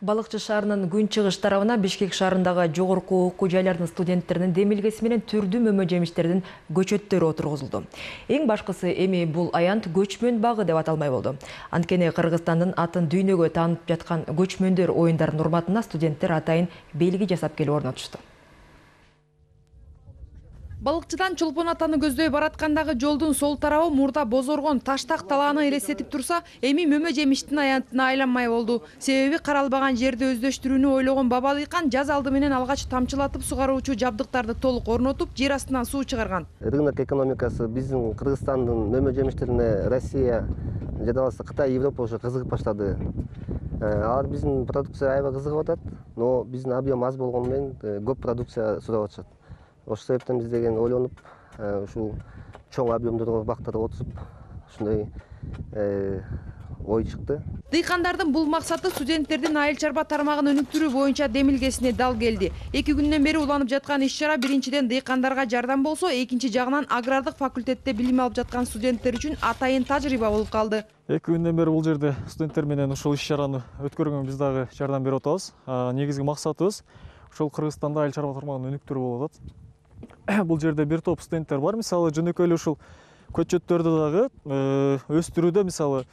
балыкчы шаарынын күн чыгыш тарабына бишкек шаарындагы жогорку окуу жайлардын студенттеринин демилгеси менен түрдүү мөмө жемиштердин көчөттөрү отургузулду. Эң башкысы эми бул аянт көчмөн багы деп аталмай болду. Анткени кыргызстандын атын дүйнөгө таанытып жаткан көчмөндөр оюндарынын урматына студенттер атайын белги жасап келип орнотушту балыкчыдан чолпон атаны көздөй бараткандагы жолдун сол тарабы мурда бозоргон таштак талааны элестетип турса эми мөмө жемиштин аянтына айланмай болду. Себеби каралбаган жерди өздөштүрүүнү ойлогон баба дыйкан жаз алды менен алгач тамчылатып сугаруучу жабдыктарды толук орнотуп жер астынан суу чыгарган. Рынок экономикасы биздин кыргызстандын мөмө жемиштерине россия же да болбосо кытай европа уже кызыгып баштады. Э, алар биздин продукция аябай кызыгып атат но биздин объем аз болгону менен э, көп продукция сурап атышат ошол себептен биз деген ойлонуп ушул чоң объемдорго бактырып отуруп ушундай ой чыкты. Дыйкандардын бул максаты студенттердин айыл чарба тармагын өнүктүрүү боюнча демилгесине дал келди. Эки күндөн бери уланып жаткан иш чара биринчиден дыйкандарга жардам болсо экинчи жагынан агрардык факультетте билим алып жаткан студенттер үчүн атайын тажрыйба болуп калды. Эки күндөн бери бул жерде студенттер менен ушул иш чараны өткөргөнгө биз дагы жардам берип атабыз. Негизги максатыбыз ушул кыргызстанда айыл чарба тармагын өнүктүрүү болуп атат. Бул жерде бир топ студенттер бар. Мисалы жөнөкөй эле ушул көчөттөрдү дагы э, өстүрүүдө мисалы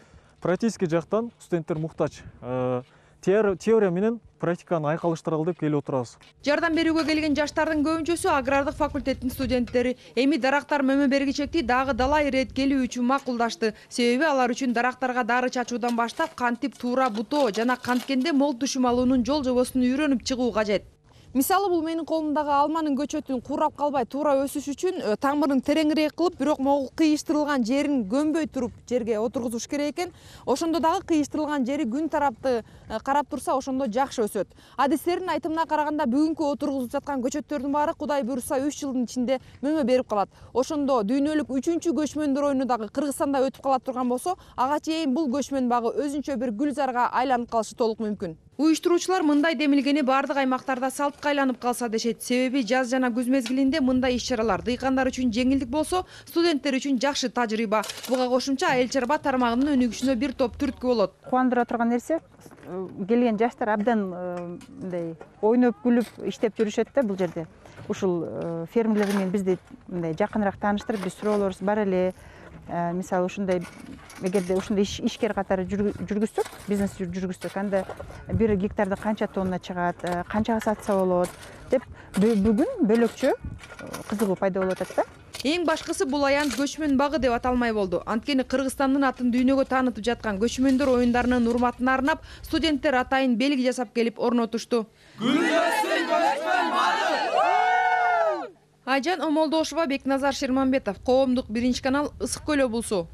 практический жактан студенттер муктач э, теория менен практиканы айкалыштыралы деп келип отурабыз. Жардам берүүгө келген жаштардын көбүнчөсү агрардык факультеттин студенттери. Эми дарактар мөмө бергичекти дагы далай ирет келүү үчүн макулдашты. Себеби алар үчүн дарактарга дары чачуудан баштап кантип туура бутоо жана канткенде мол түшүм алуунун жол жобосун үйрөнүп чыгуу кажет мисалы бул менин колумдагы алманын көчөтүн куурап калбай туура өсүш үчүн э, тамырын тереңирээк кылып бирок могул кыйыштырылган жерин көнбөй туруп жерге отургузуш керек экен. Ошондо дагы кыйыштырылган жери күн тарапты э, карап турса ошондо жакшы өсөт. Адистердин айтымына караганда бүгүнкү отургузуп жаткан көчөттөрдүн баары кудай буюрса үч жылдын ичинде мөмө берип калат. Ошондо дүйнөлүк үчүнчү көчмөндөр оюну дагы кыргызстанда өтүп кала турган болсо ага чейин бул көчмөн багы өзүнчө бир гүлзарга айланып калышы толук мүмкүн уюштуруучулар мындай демилгени баардык аймактарда салтка айланып калса дешет. Себеби жаз жана күз мезгилинде мындай иш чаралар дыйкандар үчүн жеңилдик болсо студенттер үчүн жакшы тажрыйба. Буга кошумча айыл чарба тармагынын өнүгүшүнө бир топ түрткү болот. Кубандыра турган нерсе келген жаштар абдан э, мындай ойноп күлүп иштеп жүрүшөт да бул жерде. Ушул э, фермерлер менен бизди мындай жакыныраак тааныштырып биз суроолорубуз бар эле мисалы ушундай эгерде ушундай ишкер катары жүргүзсөк бизнес жүргүзсөк анда бир гектарда канча тонна чыгат э, канчага сатса болот деп бүгүн бөлөкчө э, кызыгуу пайда болуп атат да. Эң башкысы бул аянт көчмөн багы деп аталмай болду. Анткени кыргызстандын атын дүйнөгө таанытып жаткан көчмөндөр оюндарынын урматына арнап студенттер атайын белги жасап келип орнотушту айжан омолдошова бекназар шермамбетов коомдук биринчи канал ысык көл облусу